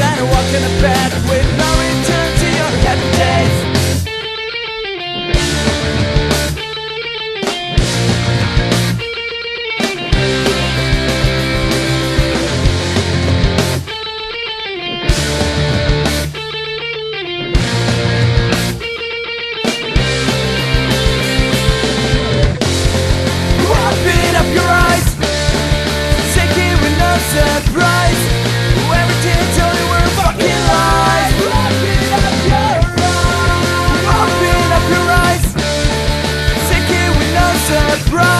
and walk in the path with no up